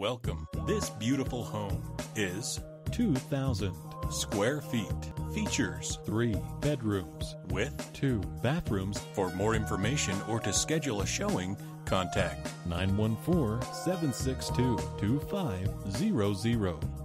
Welcome. This beautiful home is 2,000. square feet. Features Three bedrooms. with. Two bathrooms. For more information or to schedule a showing, contact 914 762 2500.